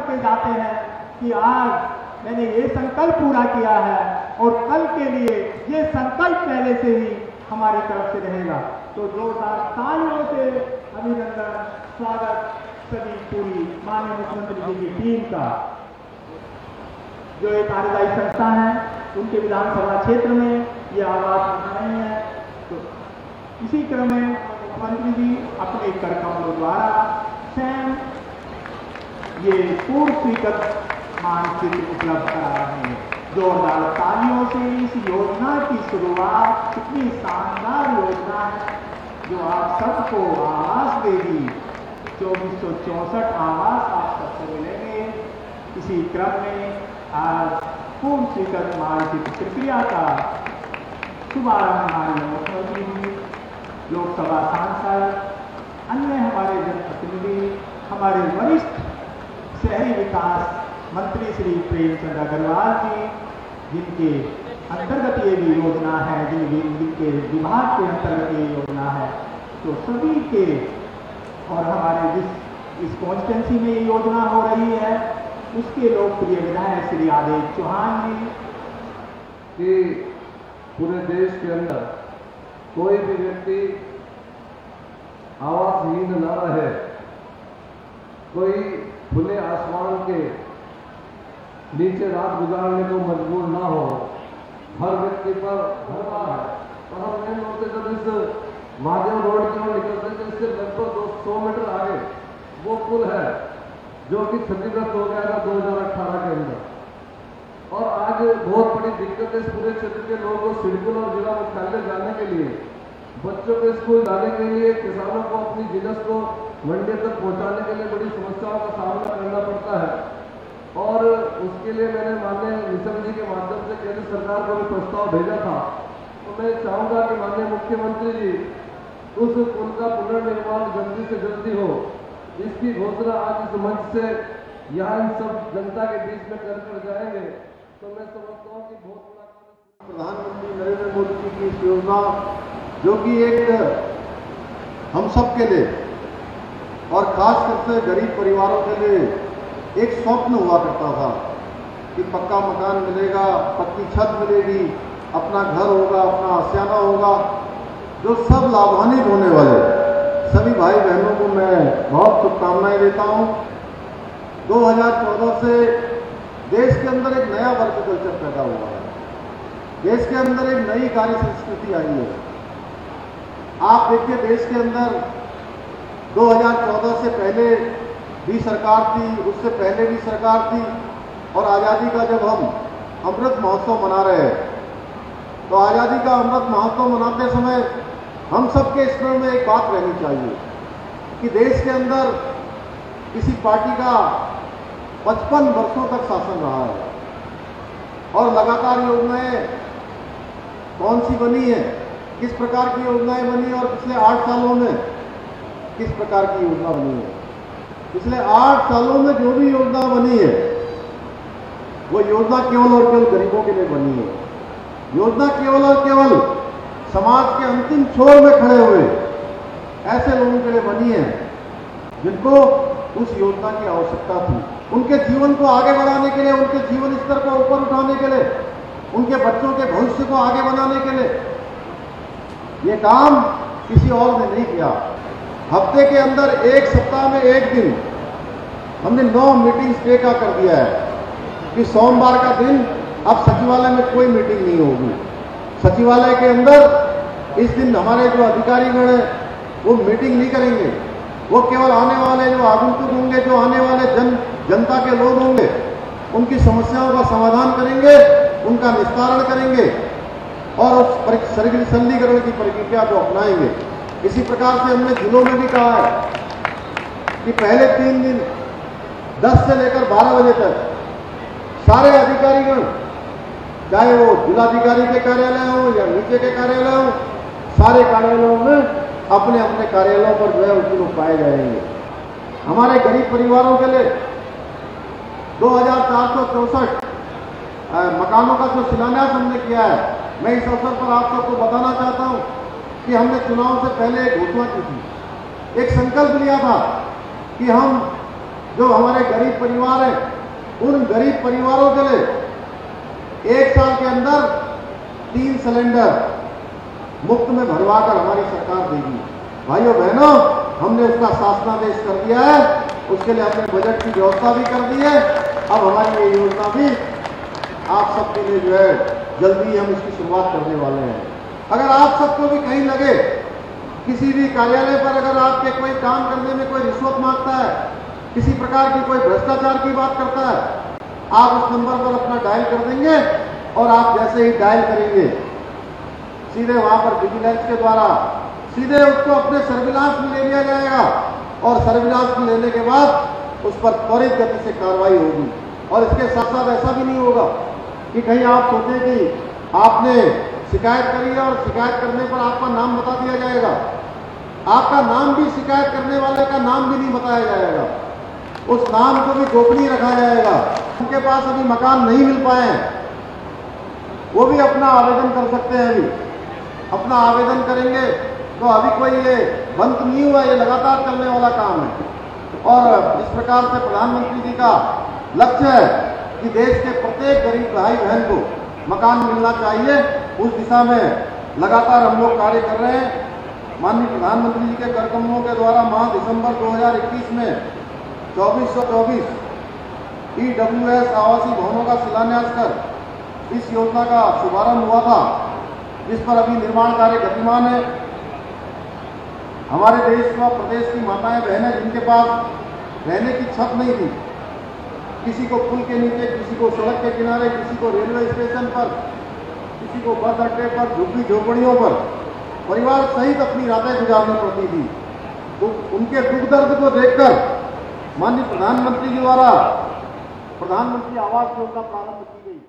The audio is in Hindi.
करके जाते हैं कि आज मैंने ये संकल्प पूरा किया है और कल के लिए ये संकल्प पहले से ही हमारी तरफ़ से रहेगा। तो जोरदार तालियों से अभिनंदन, स्वागत सभी पूरी माननीय मुख्यमंत्री जी की टीम का, जो ये कार्यदायी संस्था है, उनके विधानसभा क्षेत्र में ये आवाज़ बना रहे हैं। तो इसी क्रम में मुख्यमंत्री जी अपने कर कमलों द्वारा स्वयं ये पूर्व मानचित्र उपलब्ध करा रहे हैं जोरदार तालियों से इस योजना की शुरुआत कितनी शानदार योजना है, जो आप सबको आवास देगी। चौबीस सौ चौसठ आवास आप सबको मिलेंगे। इसी क्रम में आज पूर्ण स्वीकृत मानचित्र प्रक्रिया का शुभारंभ हमारे मुख्यमंत्री जी लोकसभा सांसद, अन्य हमारे जनप्रतिनिधि, हमारे वरिष्ठ शहरी विकास मंत्री श्री प्रेमचंद अग्रवाल जी, जिनके अंतर्गत ये भी योजना है, जिन जिनके विभाग के अंतर्गत ये योजना है तो सभी के और हमारे जिस इस कॉन्स्टिटेंसी में ये योजना हो रही है, उसके लोकप्रिय विधायक श्री आदेश चौहान जी। कि पूरे देश के अंदर कोई भी व्यक्ति आवासहीन न रहे, कोई खुले आसमान के नीचे रात गुजारने को मजबूर ना हो। हर व्यक्ति पर भरवा है। और हम मेन रोड जब इस महादेव रोड की ओर निकलते थे इससे लगभग दो सौ मीटर आगे वो पुल है, जो कि क्षतिग्रस्त हो गया था दो हज़ार अठारह के अंदर। और आज बहुत बड़ी दिक्कत है इस पूरे क्षेत्र के लोगों को सिडकुल और जिला मुख्यालय जाने के लिए। बच्चों के स्कूल जाने के लिए, किसानों को, अपनी जिनस को मंडी तक पहुँचाने के लिए बड़ी समस्याओं का सामना करना पड़ता है। और उसके लिए मैंने माननीय निशम जी के माध्यम से केंद्र सरकार को भी प्रस्ताव भेजा था। तो मैं चाहूँगा कि माननीय मुख्यमंत्री जी, उस पुल का पुनर्निर्माण जल्दी से जल्दी हो। इसकी घोषणा आज इस मंच से यहाँ इन सब जनता के बीच में कर कर जाएँगे। तो मैं समझता हूँ कि बहुत प्रधानमंत्री नरेंद्र मोदी जी की इस योजना, जो कि एक हम सब के लिए और खास कर से गरीब परिवारों के लिए एक स्वप्न हुआ करता था कि पक्का मकान मिलेगा, पक्की छत मिलेगी, अपना घर होगा, अपना आसियाना होगा, जो सब लाभान्वित होने वाले सभी भाई बहनों को मैं बहुत शुभकामनाएँ देता हूँ। 2014 से देश के अंदर एक नया वर्क कल्चर पैदा हुआ है। देश के अंदर एक नई कार्य संस्कृति आई है। आप देखिए देश के अंदर 2014 से पहले भी सरकार थी, उससे पहले भी सरकार थी और आज़ादी का जब हम अमृत महोत्सव मना रहे हैं तो आज़ादी का अमृत महोत्सव मनाते समय हम सबके स्मरण में एक बात रहनी चाहिए कि देश के अंदर किसी पार्टी का 55 वर्षों तक शासन रहा है और लगातार योजनाएँ कौन सी बनी है, किस प्रकार की योजनाएँ बनी और पिछले आठ सालों में किस प्रकार की योजना बनी है? पिछले आठ सालों में जो भी योजना बनी है, वो योजना केवल और केवल गरीबों के लिए बनी है। योजना केवल और केवल समाज के अंतिम छोर में खड़े हुए ऐसे लोगों के लिए बनी है, जिनको उस योजना की आवश्यकता थी। उनके जीवन को आगे बढ़ाने के लिए, उनके जीवन स्तर को ऊपर उठाने के लिए, उनके बच्चों के भविष्य को आगे बनाने के लिए। ये काम किसी और ने नहीं किया। हफ़्ते के अंदर एक सप्ताह में एक दिन। हमने नौ मीटिंग्स तय का कर दिया है कि सोमवार का दिन अब सचिवालय में कोई मीटिंग नहीं होगी। सचिवालय के अंदर इस दिन हमारे जो अधिकारीगण हैं, वो मीटिंग नहीं करेंगे। वो केवल आने वाले जो आगंतुक होंगे, जो आने वाले जन, जनता के लोग होंगे, उनकी समस्याओं का समाधान करेंगे, उनका निस्तारण करेंगे और उस सरलीकरण की प्रक्रिया को अपनाएँगे। इसी प्रकार से हमने जिलों में भी कहा है कि पहले तीन दिन 10 से लेकर 12 बजे तक सारे अधिकारीगण, चाहे वो जिलाधिकारी के कार्यालय हो या नीचे के कार्यालय हो, सारे कार्यालयों में अपने अपने कार्यालयों पर जो है उसी पाए जाएँगे। हमारे गरीब परिवारों के लिए दो मकानों का जो शिलान्यास हमने किया है, मैं इस अवसर पर आप सबको बताना चाहता हूँ कि हमने चुनाव से पहले एक घोषणा की थी। एक संकल्प लिया था कि हम जो हमारे गरीब परिवार हैं, उन गरीब परिवारों के लिए एक साल के अंदर तीन सिलेंडर मुफ़्त में भरवाकर हमारी सरकार देगी। भाइयों, बहनों, हमने उसका शासनादेश कर दिया है। उसके लिए हमने बजट की व्यवस्था भी कर दी है। अब हमारी ये योजना भी आप सबके लिए जो है, जल्दी हम इसकी शुरुआत करने वाले हैं। अगर आप सबको भी कहीं लगे, किसी भी कार्यालय पर अगर आपके कोई काम करने में कोई रिश्वत माँगता है, किसी प्रकार की कोई भ्रष्टाचार की बात करता है, आप उस नंबर पर अपना डायल कर देंगे और आप जैसे ही डायल करेंगे, सीधे वहाँ पर विजिलेंस के द्वारा, सीधे उसको अपने सर्विलांस में ले लिया जाएगा और सर्विलांस में लेने के बाद उस पर त्वरित गति से कार्रवाई होगी। और इसके साथ साथ ऐसा भी नहीं होगा कि कहीं आप सोचें कि आपने शिकायत करी और शिकायत करने पर आपका नाम बता दिया जाएगा। आपका नाम भी शिकायत करने वाले का नाम भी नहीं बताया जाएगा। उस नाम को भी गोपनीय रखा जाएगा। उनके पास अभी मकान नहीं मिल पाए हैं। वो भी अपना आवेदन कर सकते हैं अभी। अपना आवेदन करेंगे तो अभी कोई ये बंद नहीं हुआ, ये लगातार चलने वाला काम है। और इस प्रकार से प्रधानमंत्री जी का लक्ष्य है कि देश के प्रत्येक गरीब भाई बहन को मकान मिलना चाहिए। उस दिशा में लगातार हम लोग कार्य कर रहे हैं। माननीय प्रधानमंत्री जी के कार्यक्रमों के द्वारा माह दिसंबर 2021 में चौबीस सौ चौबीस ई डब्ल्यू एस आवासीय भवनों का शिलान्यास कर इस योजना का शुभारंभ हुआ था, जिस पर अभी निर्माण कार्य गतिमान है। हमारे देश व प्रदेश की माताएँ बहनें जिनके पास रहने की छत नहीं थी, किसी को पुल के नीचे, किसी को सड़क के किनारे, किसी को रेलवे स्टेशन पर किसी को बस अड्डे पर झुग्गी झोपड़ियों पर परिवार सहित अपनी रातें गुजारनी पड़ती थी। तो उनके दुख दर्द को देखकर माननीय प्रधानमंत्री जी द्वारा प्रधानमंत्री आवास योजना प्रारंभ की गई।